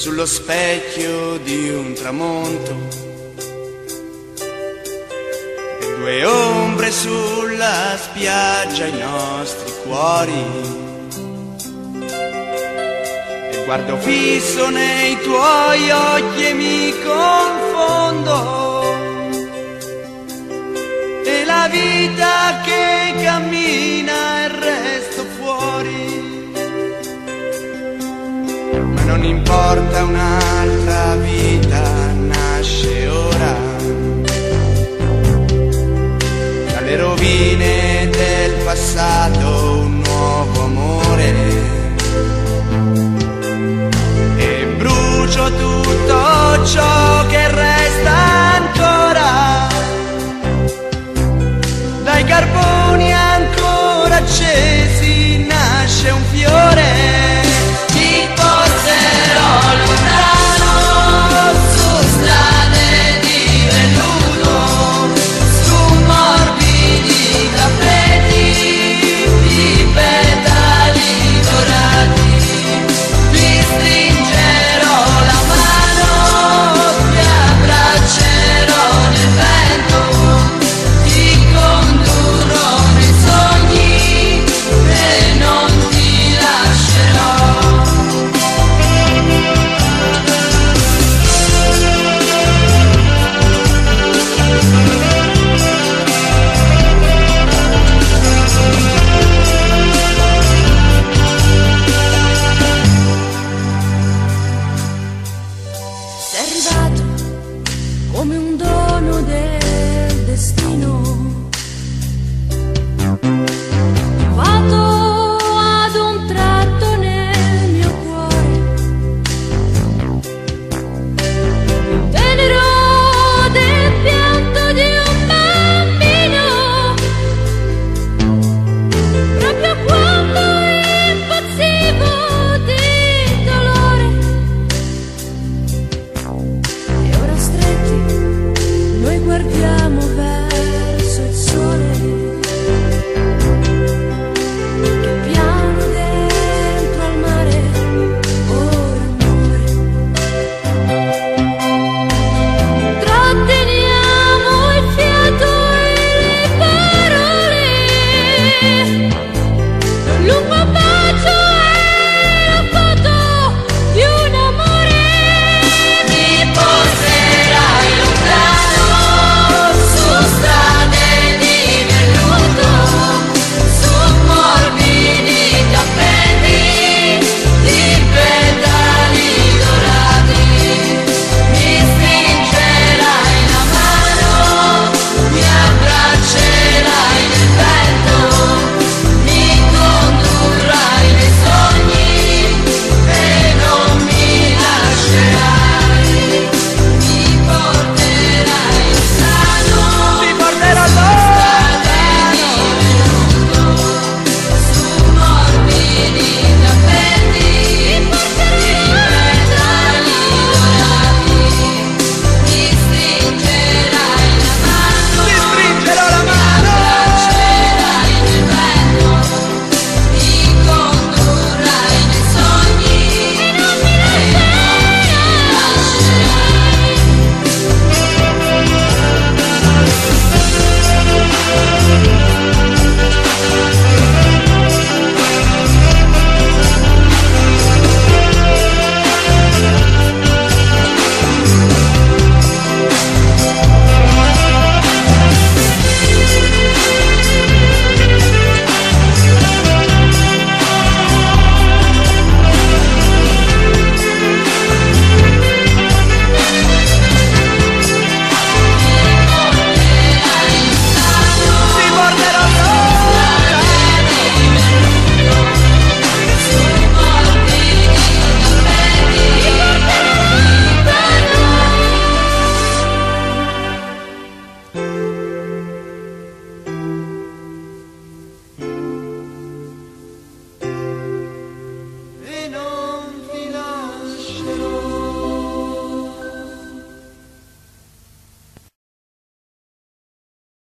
sullo specchio di un tramonto. E due ombre sulla spiaggia i nostri cuori. E guardo fisso nei tuoi occhi e mi confondo non importa un'altra vita, nasce ora. Dalle rovine del passato un nuovo amore. E brucio tutto ciò è arrivato come un dono del destino.